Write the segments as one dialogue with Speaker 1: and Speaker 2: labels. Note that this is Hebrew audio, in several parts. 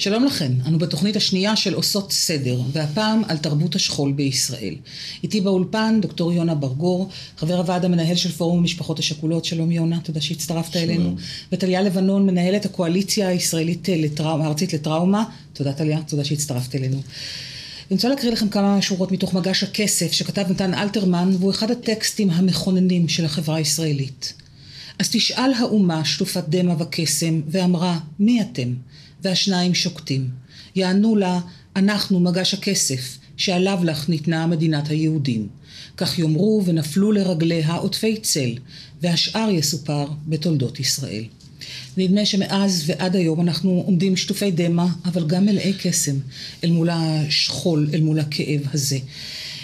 Speaker 1: שלום לכם, אנו בתוכנית השנייה של עושות סדר, והפעם על תרבות השכול בישראל. איתי באולפן דוקטור יונה ברגור, חבר הוועד המנהל של פורום המשפחות השכולות, שלום יונה, תודה שהצטרפת שלום. אלינו. וטליה לבנון, מנהלת הקואליציה הישראלית לטראומה, הארצית לטראומה, תודה טליה, תודה שהצטרפת אלינו. אני רוצה להקריא לכם כמה שורות מתוך מגש הכסף שכתב נתן אלתרמן, והוא אחד הטקסטים המכוננים של החברה הישראלית. אז תשאל האומה שטופת דמע וקסם, ואמרה, מי אתם? והשניים שוקטים. יענו לה, אנחנו מגש הכסף, שעליו לך ניתנה מדינת היהודים. כך יאמרו ונפלו לרגליה עוטפי צל, והשאר יסופר בתולדות ישראל. נדמה שמאז ועד היום אנחנו עומדים שטופי דמע, אבל גם מלאי קסם, אל מול השכול, אל מול הכאב הזה.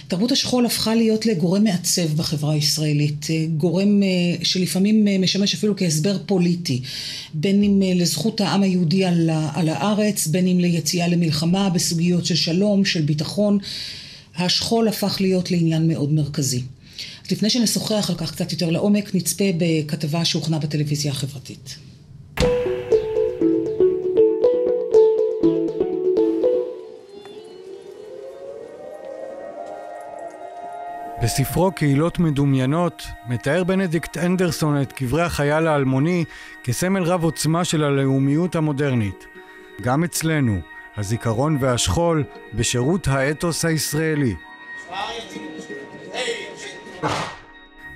Speaker 1: תרבות השכול הפכה להיות לגורם מעצב בחברה הישראלית, אה, גורם אה, שלפעמים אה, משמש אפילו כהסבר פוליטי, בין אם לזכות העם היהודי על, על הארץ, בין אם ליציאה למלחמה בסוגיות של שלום, של ביטחון. השכול הפך להיות לעניין מאוד מרכזי. אז לפני שנשוחח על כך קצת יותר לעומק, נצפה בכתבה שהוכנה בטלוויזיה החברתית.
Speaker 2: בספרו קהילות מדומיינות מתאר בנדיקט אנדרסון את קברי החייל האלמוני כסמל רב עוצמה של הלאומיות המודרנית. גם אצלנו, הזיכרון והשכול בשירות האתוס הישראלי.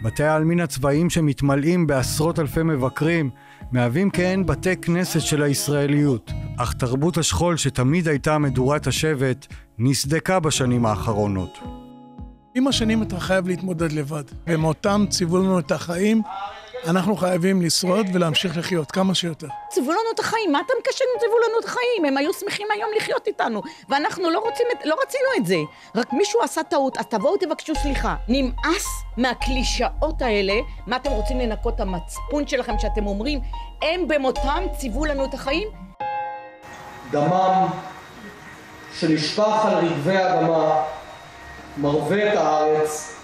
Speaker 2: בתי העלמין הצבאיים שמתמלאים בעשרות אלפי מבקרים מהווים כעין בתי כנסת של הישראליות, אך תרבות השכול שתמיד הייתה מדורת השבט נסדקה בשנים האחרונות.
Speaker 3: עם השנים אתה חייב להתמודד לבד, ומאותם ציוו לנו את החיים, אנחנו חייבים לשרוד ולהמשיך לחיות כמה שיותר.
Speaker 4: ציוו לנו את החיים, מה אתה מקשר עם ציוו לנו את החיים? הם היו שמחים היום לחיות איתנו, ואנחנו לא, רוצים, לא רצינו את זה. רק מישהו עשה טעות, אז תבואו תבקשו סליחה. נמאס מהקלישאות האלה, מה אתם רוצים לנקות את המצפון שלכם שאתם אומרים, הם במותם ציוו לנו את החיים?
Speaker 5: דמם שנשפך על רגבי האדמה מרווה את הארץ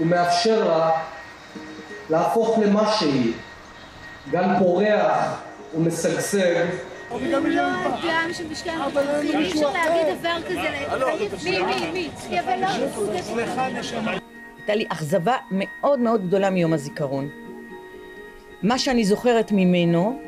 Speaker 5: ומאפשר לה להפוך למה שהיא, גן פורח ומשגשג.
Speaker 4: הייתה לי אכזבה מאוד מאוד גדולה מיום הזיכרון. מה שאני זוכרת ממנו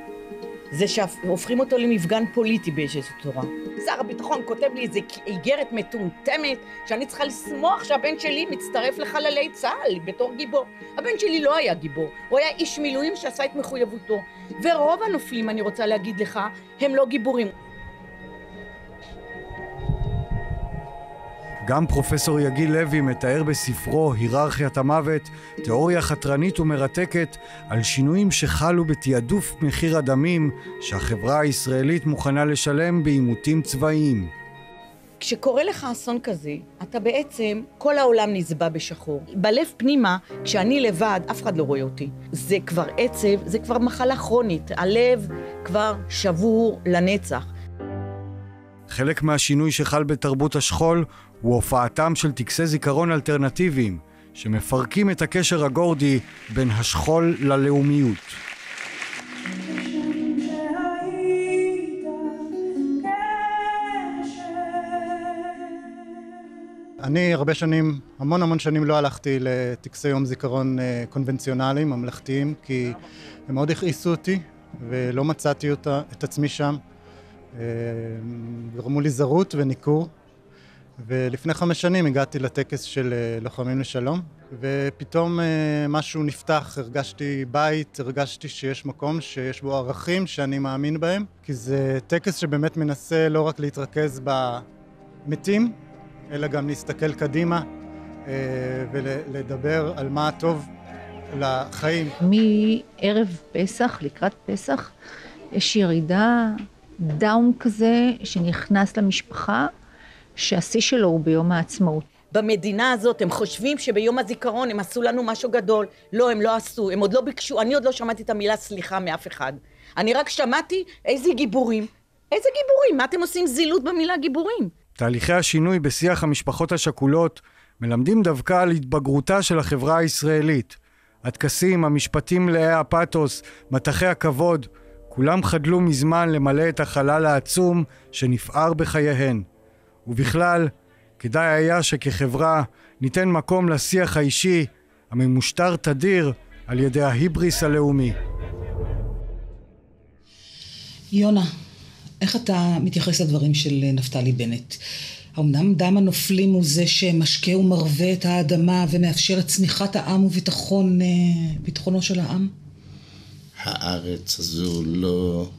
Speaker 4: זה שהופכים אותו למפגן פוליטי באיזושהי צורה. שר הביטחון כותב לי איזה איגרת מטומטמת שאני צריכה לשמוח שהבן שלי מצטרף לחללי צה"ל בתור גיבור. הבן שלי לא היה גיבור, הוא היה איש מילואים שעשה את מחויבותו. ורוב הנופלים, אני רוצה להגיד לך, הם לא גיבורים.
Speaker 2: גם פרופסור יגיל לוי מתאר בספרו היררכיית המוות תיאוריה חתרנית ומרתקת על שינויים שחלו בתעדוף מחיר הדמים שהחברה הישראלית מוכנה לשלם בעימותים צבאיים.
Speaker 4: כשקורה לך אסון כזה, אתה בעצם, כל העולם נסבע בשחור. בלב פנימה, כשאני לבד, אף אחד לא רואה אותי. זה כבר עצב, זה כבר מחלה כרונית. הלב כבר שבור לנצח.
Speaker 2: חלק מהשינוי שחל בתרבות השכול הוא הופעתם של טקסי זיכרון אלטרנטיביים, שמפרקים את הקשר הגורדי בין השכול ללאומיות.
Speaker 6: אני הרבה שנים, המון המון שנים לא הלכתי לטקסי יום זיכרון אה, קונבנציונליים, ממלכתיים, כי הם מאוד הכעיסו אותי ולא מצאתי אותה, את עצמי שם. אה, גרמו לי זרות וניכור. ולפני חמש שנים הגעתי לטקס של אה, לוחמים לשלום, ופתאום אה, משהו נפתח, הרגשתי בית, הרגשתי שיש מקום שיש בו ערכים שאני מאמין בהם, כי זה טקס שבאמת מנסה לא רק להתרכז במתים, אלא גם להסתכל קדימה ולדבר על מה הטוב לחיים.
Speaker 7: מערב פסח, לקראת פסח, יש ירידה, down כזה שנכנס למשפחה. שהשיא שלו הוא ביום העצמאות.
Speaker 4: במדינה הזאת הם חושבים שביום הזיכרון הם עשו לנו משהו גדול. לא, הם לא עשו, הם עוד לא ביקשו, אני עוד לא שמעתי את המילה סליחה מאף אחד. אני רק שמעתי איזה גיבורים. איזה גיבורים? מה אתם עושים זילות במילה גיבורים?
Speaker 2: תהליכי השינוי בשיח המשפחות השכולות מלמדים דווקא על התבגרותה של החברה הישראלית. הטקסים, המשפטים מלאי הפתוס, מטחי הכבוד, כולם חדלו מזמן למלא את החלל העצום שנפער בחייהן. ובכלל, כדאי היה שכחברה ניתן מקום לשיח האישי הממושטר תדיר על ידי ההיבריס הלאומי.
Speaker 1: יונה, איך אתה מתייחס לדברים של נפתלי בנט? האמנם דם הנופלים הוא זה שמשקה ומרווה את האדמה ומאפשר את צמיחת העם וביטחון, אה, ביטחונו של העם?
Speaker 8: הארץ הזו לא,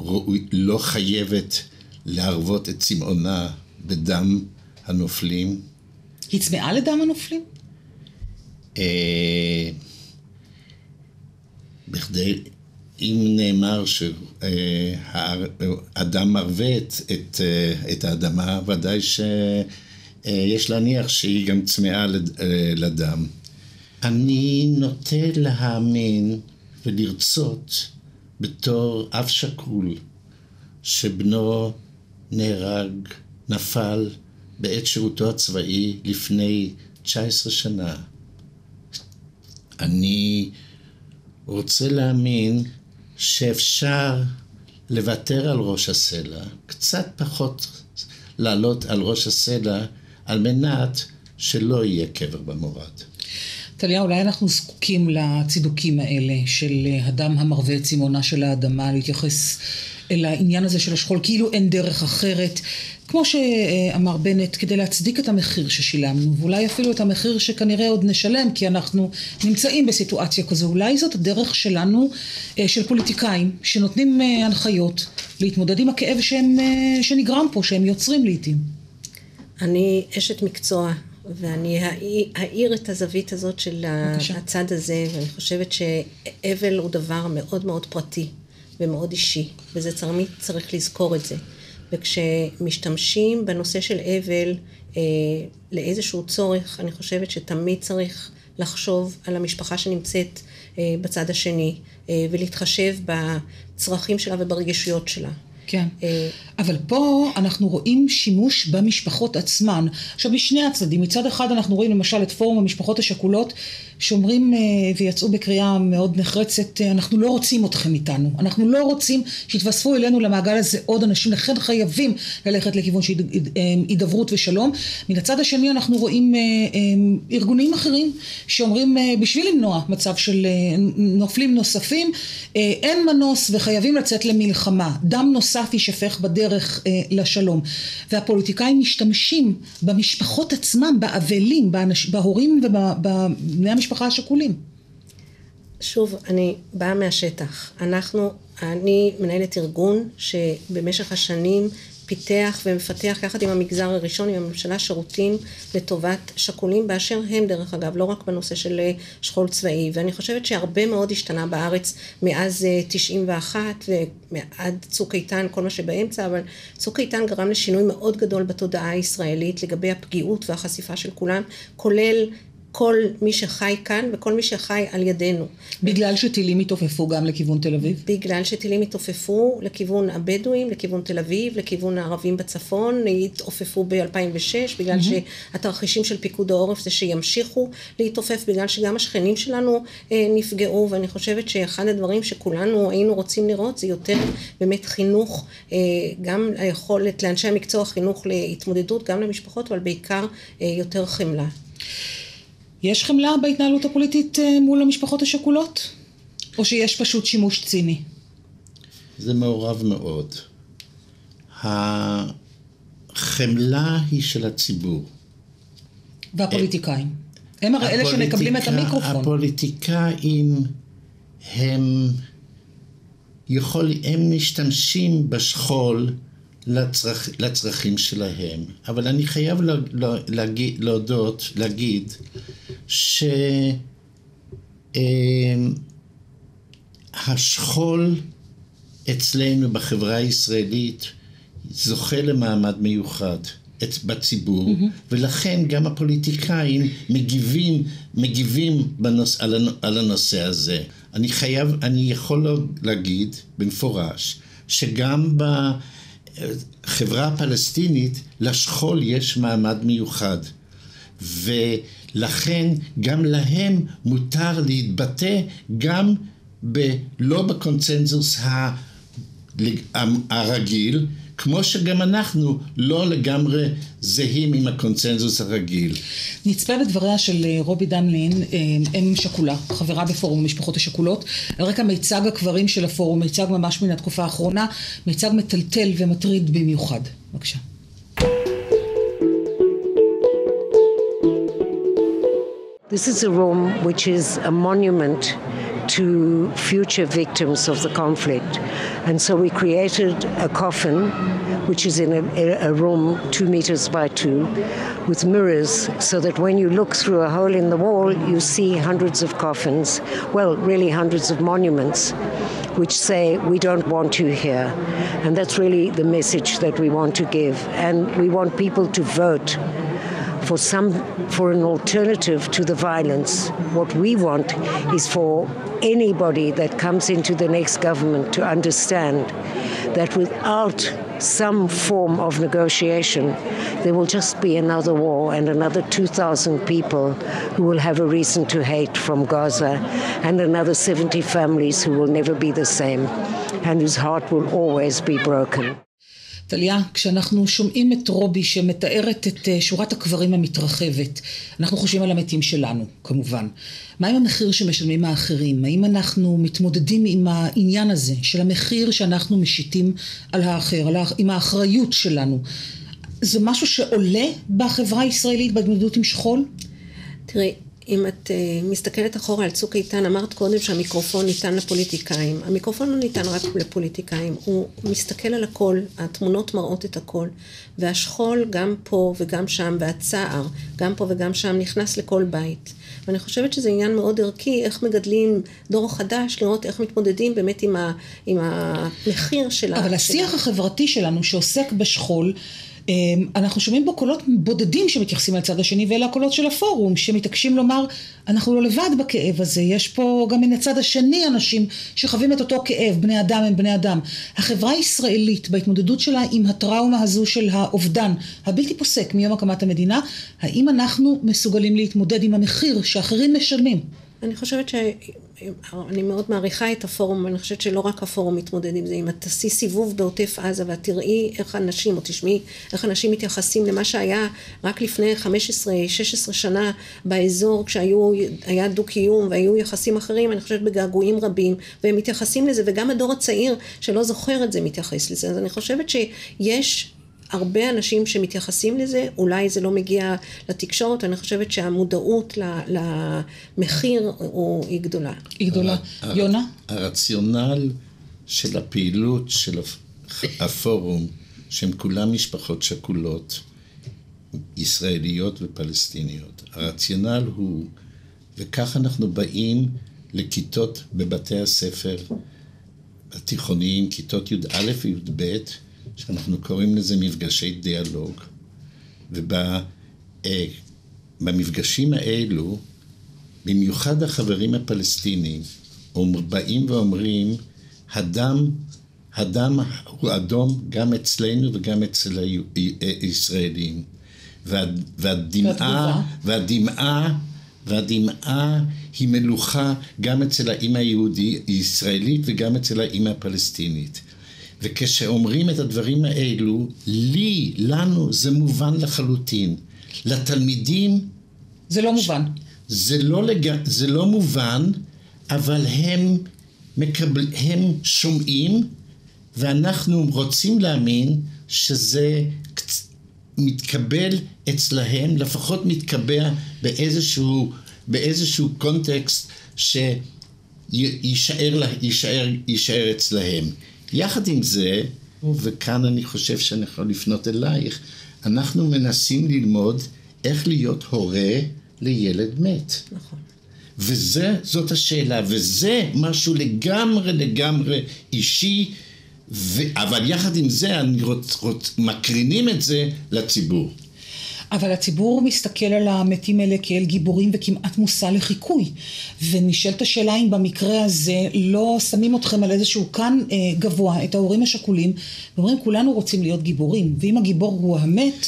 Speaker 8: ראוי, לא חייבת להרוות את צמאונה בדם הנופלים.
Speaker 1: היא צמאה לדם הנופלים?
Speaker 8: אה, בכדי, אם נאמר שהאדם מרווה את, את, את האדמה, ודאי שיש להניח שהיא גם צמאה לדם. אני נוטה להאמין ולרצות בתור אב שכול שבנו נהרג, נפל בעת שירותו הצבאי לפני 19 שנה. אני רוצה להאמין שאפשר לוותר על ראש הסלע, קצת פחות לעלות על ראש הסלע, על מנת שלא יהיה קבר במורד.
Speaker 1: טליה, אולי אנחנו זקוקים לצידוקים האלה של הדם המרווה את צימונה של האדמה, להתייחס אל העניין הזה של השכול, כאילו אין דרך אחרת. כמו שאמר בנט, כדי להצדיק את המחיר ששילמנו, ואולי אפילו את המחיר שכנראה עוד נשלם, כי אנחנו נמצאים בסיטואציה כזו, אולי זאת הדרך שלנו, אה, של פוליטיקאים, שנותנים אה, הנחיות להתמודד עם הכאב שהם, אה, שנגרם פה, שהם יוצרים לעיתים.
Speaker 9: אני אשת מקצוע, ואני אעיר את הזווית הזאת של בבקשה. הצד הזה, ואני חושבת שאבל הוא דבר מאוד מאוד פרטי ומאוד אישי, וזה תמיד צריך לזכור את זה. וכשמשתמשים בנושא של אבל אה, לאיזשהו צורך, אני חושבת שתמיד צריך לחשוב על המשפחה שנמצאת אה, בצד השני, אה, ולהתחשב בצרכים שלה וברגישויות שלה.
Speaker 1: כן. אה, אבל פה אנחנו רואים שימוש במשפחות עצמן. עכשיו, משני הצדדים. מצד אחד אנחנו רואים למשל את פורום המשפחות השכולות, שאומרים אה, ויצאו בקריאה מאוד נחרצת, אה, אנחנו לא רוצים אתכם איתנו. אנחנו לא רוצים שיתווספו אלינו למעגל הזה עוד אנשים, לכן חייבים ללכת לכיוון של הידברות ושלום. מן הצד השני אנחנו רואים ארגונים אחרים שאומרים, בשביל למנוע מצב של נופלים נוספים, אין מנוס וחייבים לצאת למלחמה. דם נוסף יישפך בדרך אה, לשלום. והפוליטיקאים משתמשים במשפחות עצמם, באבלים, בהורים ובבני המשפחה השכולים.
Speaker 9: שוב, אני באה מהשטח. אנחנו, אני מנהלת ארגון שבמשך השנים פיתח ומפתח יחד עם המגזר הראשון, עם הממשלה, שירותים לטובת שכולים באשר הם, דרך אגב, לא רק בנושא של אה, שכול צבאי. ואני חושבת שהרבה מאוד השתנה בארץ מאז 91 אה, ועד צוק איתן, כל מה שבאמצע, אבל צוק איתן גרם לשינוי מאוד גדול בתודעה הישראלית לגבי הפגיעות והחשיפה של כולם, כולל כל מי שחי כאן וכל מי שחי על ידינו.
Speaker 1: בגלל שטילים התעופפו גם לכיוון תל אביב?
Speaker 9: בגלל שטילים התעופפו לכיוון הבדואים, לכיוון תל אביב, לכיוון הערבים בצפון, התעופפו ב-2006, בגלל mm-hmm. שהתרחישים של פיקוד העורף זה שימשיכו להתעופף, בגלל שגם השכנים שלנו אה, נפגעו, ואני חושבת שאחד הדברים שכולנו היינו רוצים לראות זה יותר באמת חינוך, אה, גם היכולת לאנשי המקצוע חינוך להתמודדות, גם למשפחות, אבל בעיקר אה, יותר חמלה.
Speaker 1: יש חמלה בהתנהלות הפוליטית אה, מול המשפחות השכולות? או שיש פשוט שימוש ציני?
Speaker 8: זה מעורב מאוד. החמלה היא של הציבור.
Speaker 1: והפוליטיקאים. הם הרי אלה שמקבלים את המיקרופון.
Speaker 8: הפוליטיקאים הם, יכול, הם משתמשים בשכול לצרכ, לצרכים שלהם. אבל אני חייב לה, לה, להגיד, להודות, להגיד, שהשכול אמ, אצלנו בחברה הישראלית זוכה למעמד מיוחד. את, בציבור, mm-hmm. ולכן גם הפוליטיקאים מגיבים, מגיבים בנוס, על, על הנושא הזה. אני חייב, אני יכול להגיד במפורש, שגם ב... החברה הפלסטינית, לשכול יש מעמד מיוחד. ולכן גם להם מותר להתבטא גם ב, לא בקונצנזוס הרגיל, כמו שגם אנחנו לא לגמרי זהים עם הקונצנזוס הרגיל.
Speaker 1: נצפה בדבריה של אה, רובי דמלין, אה, אם שכולה, חברה בפורום המשפחות השכולות, על רקע מיצג הקברים של הפורום, מיצג ממש מן התקופה האחרונה, מיצג מטלטל ומטריד במיוחד. בבקשה.
Speaker 10: This is a room which is a monument to future victims of the conflict. And so we created a coffin, which is in a, a, room two meters by two, with mirrors, so that when you look through a hole in the wall, you see hundreds of coffins, well, really hundreds of monuments, which say, We don't want you here. And that's really the message that we want to give. And we want people to vote for some for an alternative to the violence. What we want is for anybody that comes into the next government to understand that without some form of negotiation, there will just be another war and another 2,000 people who will have a reason to hate from Gaza, and another 70 families who will never be the same, and whose heart will always be broken.
Speaker 1: טליה, כשאנחנו שומעים את רובי שמתארת את אה, שורת הקברים המתרחבת, אנחנו חושבים על המתים שלנו, כמובן. מה עם המחיר שמשלמים האחרים? האם אנחנו מתמודדים עם העניין הזה של המחיר שאנחנו משיתים על האחר, על האח... עם האחריות שלנו? זה משהו שעולה בחברה הישראלית בהתמודדות עם שכול?
Speaker 9: תראי, אם את uh, מסתכלת אחורה על צוק איתן, אמרת קודם שהמיקרופון ניתן לפוליטיקאים. המיקרופון לא ניתן רק לפוליטיקאים, הוא מסתכל על הכל, התמונות מראות את הכל. והשכול גם פה וגם שם, והצער גם פה וגם שם, נכנס לכל בית. ואני חושבת שזה עניין מאוד ערכי, איך מגדלים דור חדש, לראות איך מתמודדים באמת עם, ה, עם המחיר של
Speaker 1: ה... אבל השיח החברתי שלנו שעוסק בשכול, אנחנו שומעים בו קולות בודדים שמתייחסים לצד השני ואלה הקולות של הפורום שמתעקשים לומר אנחנו לא לבד בכאב הזה יש פה גם מן הצד השני אנשים שחווים את אותו כאב בני אדם הם בני אדם. החברה הישראלית בהתמודדות שלה עם הטראומה הזו של האובדן הבלתי פוסק מיום הקמת המדינה האם אנחנו מסוגלים להתמודד עם המחיר שאחרים משלמים?
Speaker 9: אני חושבת ש... אני מאוד מעריכה את הפורום, ואני חושבת שלא רק הפורום מתמודד עם זה. אם את תעשי סיבוב בעוטף עזה ואת תראי איך אנשים, או תשמעי איך אנשים מתייחסים למה שהיה רק לפני 15-16 שנה באזור, כשהיה דו-קיום והיו יחסים אחרים, אני חושבת בגעגועים רבים, והם מתייחסים לזה, וגם הדור הצעיר שלא זוכר את זה מתייחס לזה. אז אני חושבת שיש הרבה אנשים שמתייחסים לזה, אולי זה לא מגיע לתקשורת, אני חושבת שהמודעות למחיר הוא, היא גדולה.
Speaker 1: היא גדולה. יונה?
Speaker 8: הרציונל של הפעילות של הפורום, שהם כולם משפחות שכולות, ישראליות ופלסטיניות. הרציונל הוא, וכך אנחנו באים לכיתות בבתי הספר התיכוניים, כיתות י"א וי"ב, שאנחנו קוראים לזה מפגשי דיאלוג, ובמפגשים האלו, במיוחד החברים הפלסטינים, באים ואומרים, הדם, הדם הוא אדום גם אצלנו וגם אצל הישראלים. וה, והדמעה, והדמעה, והדמעה היא מלוכה גם אצל האימא היהודית, וגם אצל האימא הפלסטינית. וכשאומרים את הדברים האלו, לי, לנו, זה מובן לחלוטין. לתלמידים...
Speaker 1: זה לא מובן.
Speaker 8: זה לא, לג... זה לא מובן, אבל הם, מקבל... הם שומעים, ואנחנו רוצים להאמין שזה מתקבל אצלהם, לפחות מתקבע באיזשהו, באיזשהו קונטקסט שיישאר יישאר, יישאר אצלהם. יחד עם זה, וכאן אני חושב שאני יכול לפנות אלייך, אנחנו מנסים ללמוד איך להיות הורה לילד מת.
Speaker 9: נכון.
Speaker 8: וזאת השאלה, וזה משהו לגמרי לגמרי אישי, ו... אבל יחד עם זה אני רוצ... רוצ... מקרינים את זה לציבור.
Speaker 1: אבל הציבור מסתכל על המתים האלה כאל גיבורים וכמעט מושא לחיקוי. ונשאלת השאלה אם במקרה הזה לא שמים אתכם על איזשהו כאן אה, גבוה, את ההורים השכולים, ואומרים כולנו רוצים להיות גיבורים, ואם הגיבור הוא המת,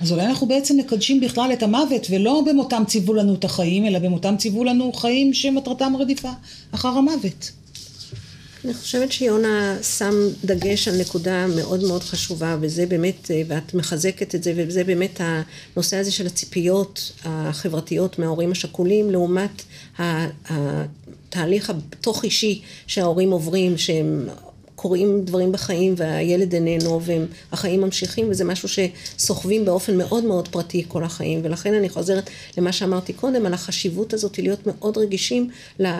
Speaker 1: אז אולי אנחנו בעצם מקדשים בכלל את המוות, ולא במותם ציוו לנו את החיים, אלא במותם ציוו לנו חיים שמטרתם רדיפה אחר המוות.
Speaker 9: אני חושבת שיונה שם דגש על נקודה מאוד מאוד חשובה, וזה באמת, ואת מחזקת את זה, וזה באמת הנושא הזה של הציפיות החברתיות מההורים השכולים, לעומת התהליך התוך אישי שההורים עוברים, שהם קורים דברים בחיים והילד איננו והחיים ממשיכים וזה משהו שסוחבים באופן מאוד מאוד פרטי כל החיים. ולכן אני חוזרת למה שאמרתי קודם על החשיבות הזאת להיות מאוד רגישים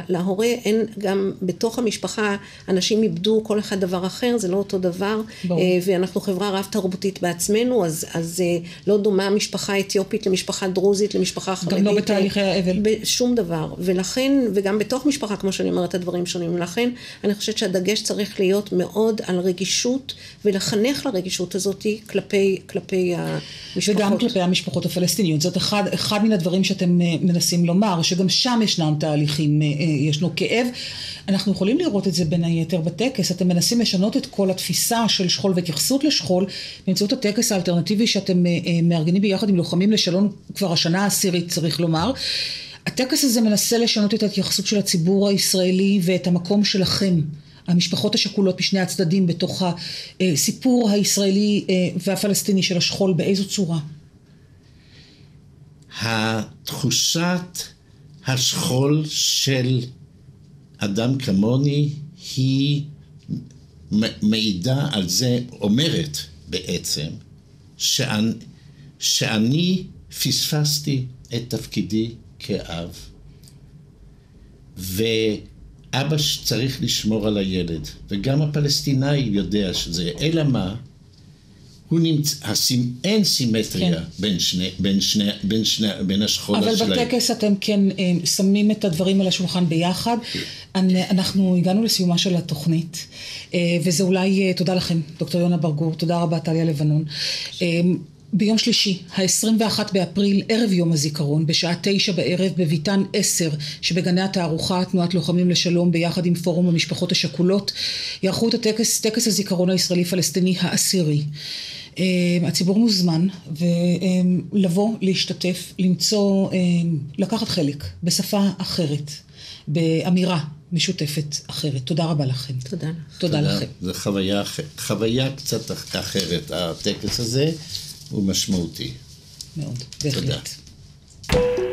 Speaker 9: להורה. אין גם בתוך המשפחה אנשים איבדו כל אחד דבר אחר זה לא אותו דבר. ברור. אה, ואנחנו חברה רב תרבותית בעצמנו אז, אז אה, לא דומה משפחה אתיופית למשפחה דרוזית למשפחה חרדית
Speaker 1: גם לא בתהליכי האבל.
Speaker 9: בשום דבר. ולכן וגם בתוך משפחה כמו שאני אומרת הדברים שונים. ולכן אני חושבת שהדגש צריך להיות מאוד על רגישות ולחנך לרגישות הזאת כלפי, כלפי המשפחות.
Speaker 1: וגם כלפי המשפחות הפלסטיניות. זאת אחד, אחד מן הדברים שאתם אה, מנסים לומר, שגם שם ישנם תהליכים, אה, אה, ישנו כאב. אנחנו יכולים לראות את זה בין היתר בטקס. אתם מנסים לשנות את כל התפיסה של שכול והתייחסות לשכול באמצעות הטקס האלטרנטיבי שאתם מארגנים ביחד עם לוחמים לשלום כבר השנה העשירית צריך לומר. הטקס הזה מנסה לשנות את ההתייחסות של הציבור הישראלי ואת המקום שלכם המשפחות השכולות משני הצדדים בתוך הסיפור הישראלי אה, והפלסטיני של השכול, באיזו צורה?
Speaker 8: התחושת השכול של אדם כמוני היא מעידה על זה, אומרת בעצם, שאני, שאני פספסתי את תפקידי כאב, ו... אבא צריך לשמור על הילד, וגם הפלסטיני יודע שזה, אלא מה? הוא נמצא, הסימ, אין סימטריה כן. בין, שני, בין, שני, בין, שני, בין השכול
Speaker 1: שלהם. אבל בטקס אתם כן אה, שמים את הדברים על השולחן ביחד. אני, אנחנו הגענו לסיומה של התוכנית, אה, וזה אולי, אה, תודה לכם, דוקטור יונה ברגור, תודה רבה, טליה לבנון. ביום שלישי, ה-21 באפריל, ערב יום הזיכרון, בשעה תשע בערב, בביתן עשר שבגני התערוכה, תנועת לוחמים לשלום, ביחד עם פורום המשפחות השכולות, יערכו את הטקס, טקס הזיכרון הישראלי-פלסטיני העשירי. אה, הציבור מוזמן ולבוא, להשתתף, למצוא, אה, לקחת חלק בשפה אחרת, באמירה משותפת אחרת. תודה רבה לכם.
Speaker 9: תודה.
Speaker 1: תודה, תודה לכם.
Speaker 8: זו חוויה, חוויה קצת אחרת, הטקס הזה. הוא משמעותי.
Speaker 1: מאוד, בהחלט. תודה.